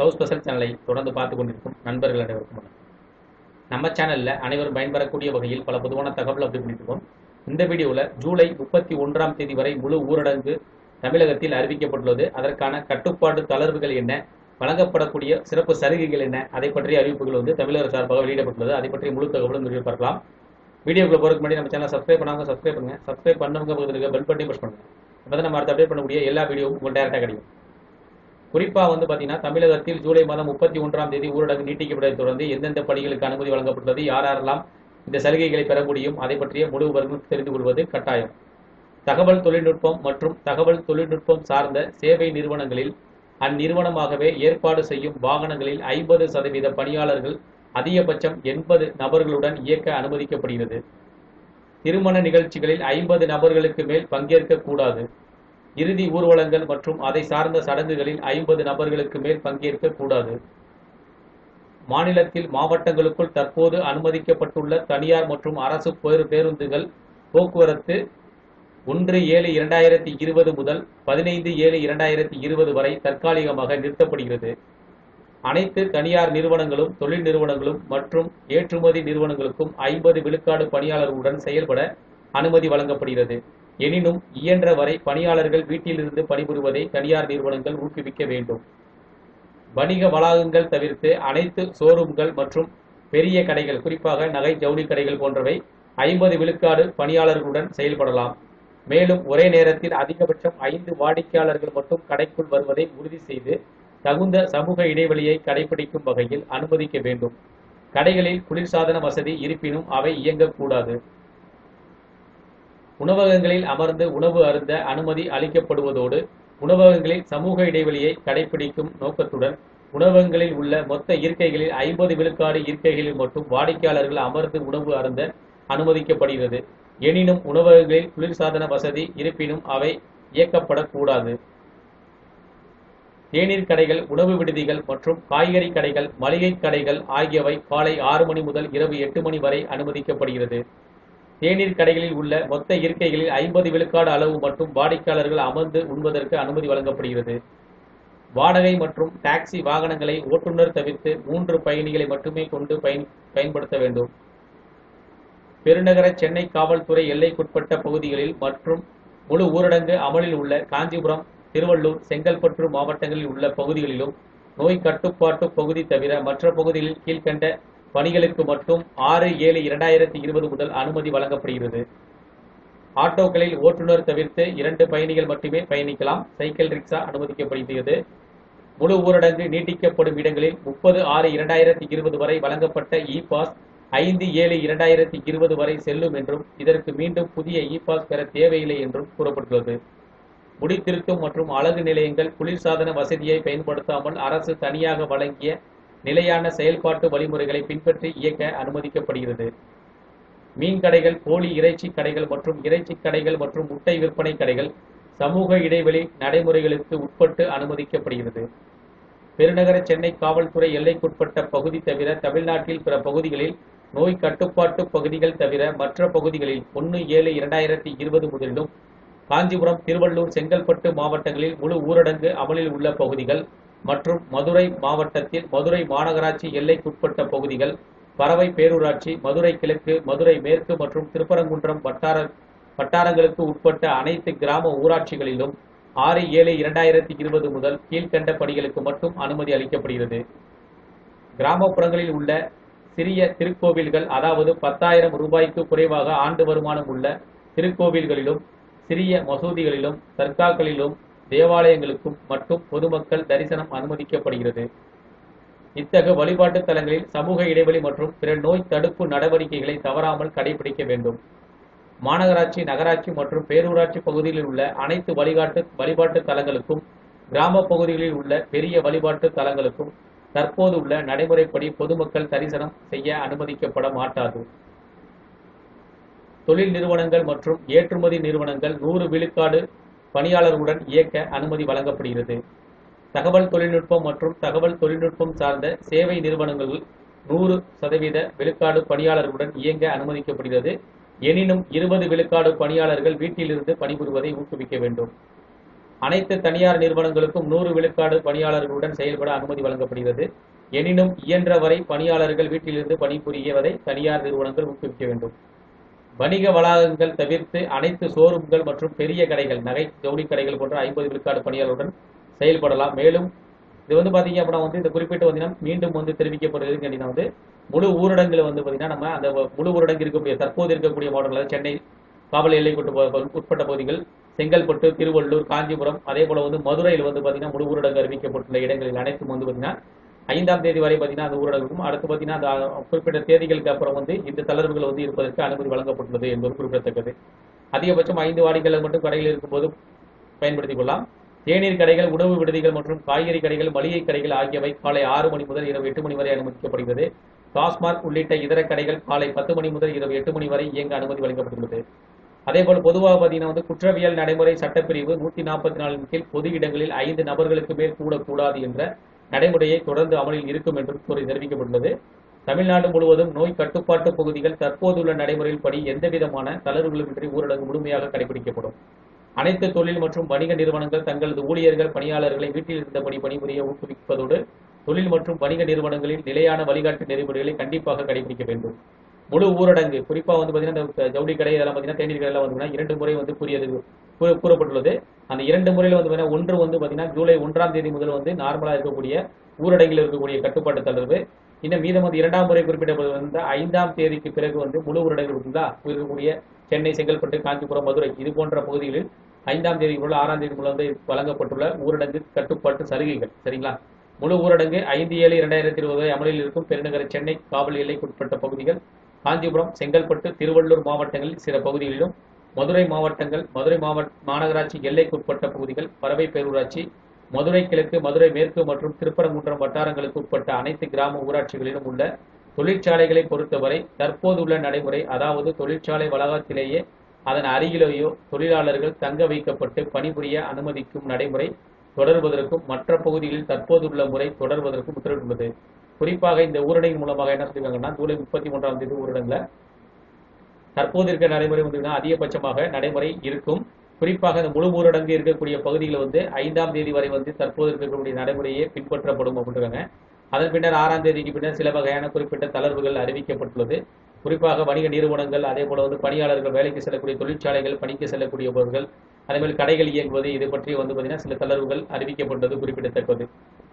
South special சேனலை தொடர்ந்து பார்த்து கொண்டிருக்கும் நண்பர்கள் அனைவருக்கும் நம்ம சேனலில் அனைவரும் பயன்பெறக்கூடிய வகையில் பல பொதுவான தகவல் அப்படி பண்ணியிருக்கோம் இந்த வீடியோவில் ஜூலை முப்பத்தி ஒன்றாம் தேதி வரை முழு ஊரடங்கு தமிழகத்தில் அறிவிக்கப்பட்டுள்ளது. அதற்கான கட்டுப்பாடு தளர்வுகள் என்ன? வழங்கப்படக்கூடிய சிறப்பு சலுகைகள் என்ன? அதை பற்றிய அறிவிப்புகள் வந்து தமிழக சார்பாக வெளியிடப்பட்டுள்ளது. அதை பற்றிய முழு தகவலும் இந்த பார்க்கலாம். வீடியோக்குள்ள போறதுக்கு முன்னாடி நம்ம சேனல் சப்ஸ்கிரைப் பண்ணாங்க சப்ஸ்கிரைப் பண்ணுங்க. சப்ஸ்கிரைப் பண்ணவங்க பக்கத்துல பெல் பட்டனை பிரஸ் பண்ணுங்க. நம்ம அடுத்த அப்டேட் பண்ணக்கூடிய எல்லா வீடியோவும் உங்களுக்கு டேரக்டாக கிடைக்கும். குறிப்பா வந்து பாத்தீங்கன்னா தமிழகத்தில் ஜூலை மாதம் முப்பத்தி ஒன்றாம் தேதி ஊரடங்கு நீட்டிக்கப்பட்டதை தொடர்ந்து எந்தெந்த பணிகளுக்கு அனுமதி வழங்கப்பட்டுள்ளது யார் யாரெல்லாம் இந்த சலுகைகளை பெற முடியும் அதை பற்றிய முழு விவரங்கள் தெரிந்து கொள்வது கட்டாயம். தகவல் தொழில்நுட்பம் மற்றும் தகவல் தொழில்நுட்பம் சார்ந்த சேவை நிறுவனங்களில் அந்நிறுவனமாகவே ஏற்பாடு செய்யும் வாகனங்களில் ஐம்பது சதவீத பணியாளர்கள் அதிகபட்சம் எண்பது நபர்களுடன் இயக்க அனுமதிக்கப்படுகிறது. திருமண நிகழ்ச்சிகளில் ஐம்பது நபர்களுக்கு மேல் பங்கேற்க கூடாது. இறுதி ஊர்வலங்கள் மற்றும் அதை சார்ந்த சடங்குகளில் ஐம்பது நபர்களுக்கு மேல் பங்கேற்க கூடாது. மாநிலத்தில் மாவட்டங்களுக்குள் தற்போது அனுமதிக்கப்பட்டுள்ள தனியார் மற்றும் அரசு பேருந்துகள் போக்குவரத்து ஒன்று ஏழு இரண்டாயிரத்தி இருபது முதல் பதினைந்து ஏழு இரண்டாயிரத்தி இருபது வரை தற்காலிகமாக நிறுத்தப்படுகிறது. அனைத்து தனியார் நிறுவனங்களும் தொழில் நிறுவனங்களும் மற்றும் ஏற்றுமதி நிறுவனங்களுக்கும் ஐம்பது விழுக்காடு பணியாளர்களுடன் செயல்பட அனுமதி வழங்கப்படுகிறது. எனினும் இயன்ற வரை பணியாளர்கள் வீட்டிலிருந்து பணிபுரிவதை தனியார் நிறுவனங்கள் ஊக்குவிக்க வேண்டும். வணிக வளாகங்கள் தவிர்த்து அனைத்து ஷோரூம்கள் மற்றும் பெரிய கடைகள் குறிப்பாக நகை ஜவுளி கடைகள் போன்றவை ஐம்பது விழுக்காடு பணியாளர்களுடன் செயல்படலாம். மேலும் ஒரே நேரத்தில் அதிகபட்சம் ஐந்து வாடிக்கையாளர்கள் மட்டும் கடைக்குள் வருவதை உறுதி செய்து தகுந்த சமூக இடைவெளியை கடைபிடிக்கும் வகையில் அனுமதிக்க வேண்டும். கடைகளில் குளிர்சாதன வசதி இருப்பினும் அவை இயங்கக்கூடாது. உணவகங்களில் அமர்ந்து உணவு அருந்த அனுமதி அளிக்கப்படுவதோடு உணவகங்களில் சமூக இடைவெளியை கடைபிடிக்கும் நோக்கத்துடன் உணவகங்களில் உள்ள மொத்த இருக்கைகளில் ஐம்பது விழுக்காடு இருக்கைகளில் மட்டும் வாடிக்கையாளர்கள் அமர்ந்து உணவு அருந்த அனுமதிக்கப்படுகிறது. எனினும் உணவகங்களில் குளிர்சாதன வசதி இருப்பினும் அவை இயக்கப்படக்கூடாது. தேநீர் கடைகள் உணவு விடுதிகள் மற்றும் காய்கறி கடைகள் மளிகை கடைகள் ஆகியவை காலை ஆறு மணி முதல் இரவு எட்டு மணி வரை அனுமதிக்கப்படுகிறது. தேநீர் கடைகளில் உள்ள மொத்த இருக்கைகளில் ஐம்பது விழுக்காடு அளவு மட்டும் வாடிக்கையாளர்கள் அமர்ந்து உண்பதற்கு அனுமதி வழங்கப்படுகிறது. வாடகை மற்றும் டாக்ஸி வாகனங்களை ஓட்டுநர் தவிர்த்து மூன்று பயணிகளை மட்டுமே கொண்டு பயன் பயன்படுத்த வேண்டும். பெருநகர சென்னை காவல்துறை எல்லைக்குட்பட்ட பகுதிகளில் மற்றும் முழு ஊரடங்கு அமலில் உள்ள காஞ்சிபுரம் திருவள்ளூர் செங்கல்பட்டு மாவட்டங்களில் உள்ள பகுதிகளிலும் நோய் கட்டுப்பாட்டு பகுதி தவிர மற்ற பகுதிகளில் கீழ்கண்ட பணிகளுக்கு மட்டும் ஆறு ஏழு இரண்டாயிரத்தி இருபது முதல் அனுமதி வழங்கப்படுகிறது. ஆட்டோக்களில் ஓட்டுநர் தவிர்த்து இரண்டு பயணிகள் மட்டுமே பயணிக்கலாம். சைக்கிள் ரிக்ஷா அனுமதிக்கப்படுகிறது. முழு ஊரடங்கு நீட்டிக்கப்படும் இடங்களில் முப்பது ஆறு இரண்டாயிரத்தி இருபது வரை வழங்கப்பட்ட இ பாஸ் ஐந்து ஏழு இரண்டாயிரத்தி இருபது வரை செல்லும் என்றும் இதற்கு மீண்டும் புதிய இ பாஸ் பெற தேவையில்லை என்றும் கூறப்பட்டுள்ளது. முடித்திருத்தும் மற்றும் அழகு நிலையங்கள் குளிர்சாதன வசதியை பயன்படுத்தாமல் அரசு தனியாக வழங்கிய நிலையான செயல்பாட்டு வழிமுறைகளை பின்பற்றி இயக்க அனுமதிக்கப்படுகிறது. மீன் கடைகள் போலி இறைச்சி கடைகள் மற்றும் இறைச்சி கடைகள் மற்றும் முட்டை விற்பனை கடைகள் சமூக இடைவெளி நடைமுறைகளுக்கு உட்பட்டு அனுமதிக்கப்படுகிறது. பெருநகர சென்னை காவல்துறை எல்லைக்குட்பட்ட பகுதி தவிர தமிழ்நாட்டில் பிற பகுதிகளில் நோய் கட்டுப்பாட்டு பகுதிகள் தவிர மற்ற பகுதிகளில் ஒன்று ஏழு இரண்டாயிரத்தி இருபது முதலிலும் காஞ்சிபுரம் திருவள்ளூர் செங்கல்பட்டு மாவட்டங்களில் முழு ஊரடங்கு அமலில் உள்ள பகுதிகள் மற்றும் மதுரை மாவட்டத்தில் மதுரை மாநகராட்சி எல்லைக்குட்பட்ட பகுதிகள் பறவை பேரூராட்சி மதுரை கிழக்கு மதுரை மேற்கு மற்றும் திருப்பரங்குன்றம் வட்டார வட்டாரங்களுக்கு உட்பட்ட அனைத்து கிராம ஊராட்சிகளிலும் ஆறு ஏழு இரண்டாயிரத்தி இருபது முதல் கீழ்கண்ட பணிகளுக்கு மட்டும் அனுமதி அளிக்கப்படுகிறது. கிராமப்புறங்களில் உள்ள சிறிய திருக்கோவில்கள் அதாவது பத்தாயிரம் ரூபாய்க்கு குறைவாக ஆண்டு வருமானம் உள்ள திருக்கோவில்களிலும் சிறிய மசூதிகளிலும் தர்காக்களிலும் தேவாலயங்களுக்கும் மட்டும் பொதுமக்கள் தரிசனம் அனுமதிக்கப்படுகிறது. இத்தகைய வழிபாட்டு தலங்களில் சமூக இடைவெளி மற்றும் பிற நோய் தடுப்பு நடவடிக்கைகளை தவறாமல் கடைபிடிக்க வேண்டும். மாநகராட்சி நகராட்சி மற்றும் பேரூராட்சி பகுதிகளில் உள்ள அனைத்து வழிகாட்டு வழிபாட்டு தலங்களுக்கும் கிராம பகுதிகளில் உள்ள பெரிய வழிபாட்டு தலங்களுக்கும் தற்போது உள்ள நடைமுறைப்படி பொதுமக்கள் தரிசனம் செய்ய அனுமதிக்கப்பட மாட்டாது. தொழில் நிறுவனங்கள் மற்றும் ஏற்றுமதி நிறுவனங்கள் நூறு விழுக்காடு பணியாளர்களுடன் இயக்க அனுமதி வழங்கப்படுகிறது. தகவல் தொழில்நுட்பம் மற்றும் தகவல் தொழில்நுட்பம் சார்ந்த சேவை நிறுவனங்கள் நூறு சதவீத விழுக்காடு பணியாளர்களுடன் இயங்க அனுமதிக்கப்படுகிறது. எனினும் இருபது விழுக்காடு பணியாளர்கள் வீட்டிலிருந்து பணிபுரிவதை ஊக்குவிக்க வேண்டும். அனைத்து தனியார் நிறுவனங்களுக்கும் நூறு விழுக்காடு பணியாளர்களுடன் செயல்பட அனுமதி வழங்கப்படுகிறது. எனினும் இயன்ற வரை பணியாளர்கள் வீட்டிலிருந்து பணிபுரியவதை தனியார் நிறுவனங்கள் ஊக்குவிக்க வேண்டும். வணிக வளாகங்கள் தவிர்த்து அனைத்து ஷோரூம்கள் மற்றும் பெரிய கடைகள் நகை ஜவுளி கடைகள் போன்ற ஐம்பது விழுக்காடு பணியாளருடன் செயல்படலாம். மேலும் இது வந்து பாத்தீங்க அப்படின்னா வந்து இந்த குறிப்பிட்ட வந்து மீண்டும் வந்து தெரிவிக்கப்படுகிறது. கேட்டீங்கன்னா வந்து முழு ஊரடங்குல வந்து பாத்தீங்கன்னா நம்ம அந்த முழு ஊரடங்கு இருக்கக்கூடிய தற்போது இருக்கக்கூடிய மாவட்டங்கள் சென்னை காவல் எல்லைக்குட்டு உட்பட்ட பகுதிகள் செங்கல்பட்டு திருவள்ளூர் காஞ்சிபுரம் அதே போல வந்து மதுரையில் வந்து பாத்தீங்கன்னா முழு ஊரடங்கு அறிவிக்கப்பட்டுள்ள இடங்களில் அனைத்தும் வந்து பாத்தீங்கன்னா ஐந்தாம் தேதி வரை பார்த்தீங்கன்னா அந்த ஊரடங்கு இருக்கும். அடுத்து பார்த்தீங்கன்னா அந்த குறிப்பிட்ட தேதிகளுக்கு அப்புறம் வந்து இந்த தளர்வுகள் வந்து இருப்பதற்கு அனுமதி வழங்கப்பட்டுள்ளது என்பது குறிப்பிடத்தக்கது. அதிகபட்சம் ஐந்து வாடிக்கைகள் மட்டும் கடையில் இருக்கும்போது பயன்படுத்திக் கொள்ளலாம். தேநீர் கடைகள் உணவு விடுதிகள் மற்றும் காய்கறி கடைகள் மளிகை கடைகள் ஆகியவை காலை ஆறு மணி முதல் இரவு எட்டு மணி வரை அனுமதிக்கப்படுகிறது. டாஸ்மார்க் உள்ளிட்ட இதர கடைகள் காலை பத்து மணி முதல் இரவு எட்டு மணி வரை இயங்க அனுமதி வழங்கப்பட்டுள்ளது. அதேபோல் பொதுவாக பார்த்தீங்கன்னா வந்து குற்றவியல் நடைமுறை சட்டப்பிரிவு நூற்றி நாற்பத்தி நாலின் கீழ் பொது இடங்களில் ஐந்து நபர்களுக்கு மேல் கூடக்கூடாது என்ற நடைமுறையை தொடர்ந்து அமலில் இருக்கும் என்றும் கூறி தெரிவிக்கப்பட்டுள்ளது. தமிழ்நாடு முழுவதும் நோய் கட்டுப்பாட்டு பகுதிகள் தற்போதுள்ள நடைமுறையில் படி எந்தவிதமான தளர்வுகளுமின்றி ஊரடங்கு முழுமையாக கடைபிடிக்கப்படும். அனைத்து தொழில் மற்றும் வணிக நிறுவனங்கள் தங்களது ஊழியர்கள் பணியாளர்களை வீட்டில் இருந்தபடி பணிபுரிய ஊக்குவிப்பதோடு தொழில் மற்றும் வணிக நிறுவனங்களில் நிலையான வழிகாட்டு நெறிமுறைகளை கண்டிப்பாக கடைபிடிக்க வேண்டும். முழு ஊரடங்கு குறிப்பா வந்து பாத்தீங்கன்னா இந்த ஜவுளி கடை இதெல்லாம் பாத்தீங்கன்னா தேநீர் கடையெல்லாம் வந்து இரண்டு முறை வந்து கூறியது கூறப்பட்டுள்ளது. அந்த இரண்டு முறையில் வந்து பார்த்தீங்கன்னா ஒன்று வந்து பாத்தீங்கன்னா ஜூலை ஒன்றாம் தேதி முதல் வந்து நார்மலா இருக்கக்கூடிய ஊரடங்கில் இருக்கக்கூடிய கட்டுப்பாட்டு தளர்வு. இன்னும் மீதம் வந்து இரண்டாம் முறை குறிப்பிட்டபோது வந்து ஐந்தாம் தேதிக்கு பிறகு வந்து முழு ஊரடங்கு இருக்குங்களா? இருக்கக்கூடிய சென்னை செங்கல்பட்டு காஞ்சிபுரம் மதுரை இது போன்ற பகுதிகளில் ஐந்தாம் தேதி முதல் ஆறாம் தேதி முதல் வந்து வழங்கப்பட்டுள்ள ஊரடங்கு கட்டுப்பாட்டு சலுகைகள். சரிங்களா? முழு ஊரடங்கு ஐந்து ஏழு இரண்டாயிரத்தி இருபது அமலில் இருக்கும் பெருநகர சென்னை காவல் எல்லைக்குட்பட்ட பகுதிகள். காஞ்சிபுரம் செங்கல்பட்டு திருவள்ளூர் மாவட்டங்களில் சில பகுதிகளிலும் மதுரை மாவட்டங்கள் மதுரை மாவட்ட மாநகராட்சி எல்லைக்குட்பட்ட பகுதிகள் பறவை பேரூராட்சி மதுரை கிழக்கு மதுரை மேற்கு மற்றும் திருப்பரங்குன்றம் வட்டாரங்களுக்கு உட்பட்ட அனைத்து கிராம ஊராட்சிகளிலும் உள்ள தொழிற்சாலைகளை பொறுத்தவரை தற்போதுள்ள நடைமுறை அதாவது தொழிற்சாலை வளாகத்திலேயே அதன் அருகிலேயோ தொழிலாளர்கள் தங்க வைக்கப்பட்டு பணிபுரிய அனுமதிக்கும் நடைமுறை தொடர்வதற்கும் மற்ற பகுதிகளில் தற்போதுள்ள முறை தொடர்வதற்கும் உத்தரவிட்டுள்ளது. குறிப்பாக இந்த ஊரடங்கின் மூலமாக என்ன சொல்லியிருக்காங்கன்னா ஜூலை முப்பத்தி மூன்றாம் தேதி ஊரடங்குல தற்போது இருக்கிற நடைமுறை வந்து அதிகபட்சமாக நடைமுறை இருக்கும். குறிப்பாக இந்த முழு ஊரடங்கு இருக்கக்கூடிய பகுதிகளில் வந்து ஐந்தாம் தேதி வரை வந்து தற்போது இருக்கக்கூடிய நடைமுறையே பின்பற்றப்படும் அப்படின்றாங்க. அதன் பின்னர் ஆறாம் தேதிக்கு பின்னர் சில வகையான குறிப்பிட்ட தளர்வுகள் அறிவிக்கப்பட்டுள்ளது. குறிப்பாக வணிக நிறுவனங்கள் அதே போல வந்து பணியாளர்கள் வேலைக்கு செல்லக்கூடிய தொழிற்சாலைகள் பணிக்கு செல்லக்கூடியவர்கள் அதேமாதிரி கடைகள் இயங்குவது இது பற்றி வந்து பார்த்தீங்கன்னா சில தளர்வுகள் அறிவிக்கப்பட்டது குறிப்பிடத்தக்கது.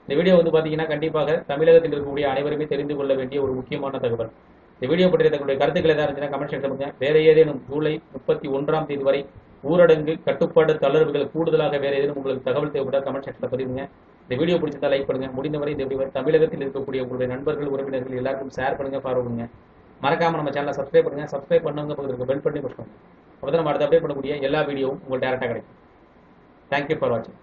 இந்த வீடியோ வந்து பார்த்தீங்கன்னா கண்டிப்பாக தமிழகத்தில் இருக்கக்கூடிய அனைவருமே தெரிந்து கொள்ள வேண்டிய ஒரு முக்கியமான தகவல். இந்த வீடியோ பற்றிய தங்களுடைய கருத்துக்கள் ஏதாவது இருந்துச்சுன்னா கமெண்ட் செக்ஷன் வேற ஏதேனும் ஜூலை முப்பத்தி ஒன்றாம் தேதி வரை ஊரடங்கு கட்டுப்பாடு தளர்வுகள் கூடுதலாக வேற ஏதேனும் உங்களுக்கு தகவல் தேவைப்பட்டால் கமெண்ட் செக்ஷன்ல பதிவுங்க இந்த வீடியோ பிடிச்சிருந்தா லைக் பண்ணுங்க. முடிந்தவரை இந்த வீடியோ தமிழகத்தில் இருக்கக்கூடிய உங்களுடைய நண்பர்கள் உறவினர்கள் எல்லாருக்கும் ஷேர் பண்ணுங்க ஃபாலோ பண்ணுங்க. மறக்காம நம்ம சேனலை சப்ஸ்கிரைப் பண்ணுங்க. சப்ஸ்கிரைப் பண்ணுங்க பக்கத்துக்கு பெல் பண்ணி புஷ் அப்போ அப்பதான் நம்ம அடுத்த அப்டேட் பண்ணக்கூடிய எல்லா வீடியோவும் உங்களுக்கு டேரக்டாக கிடைக்கும். தேங்க்யூ ஃபார் வாட்சிங்